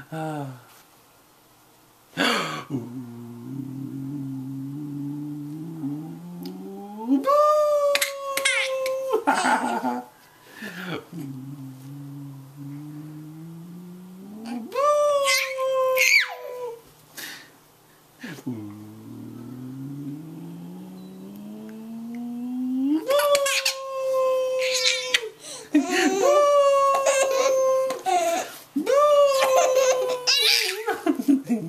Ooh.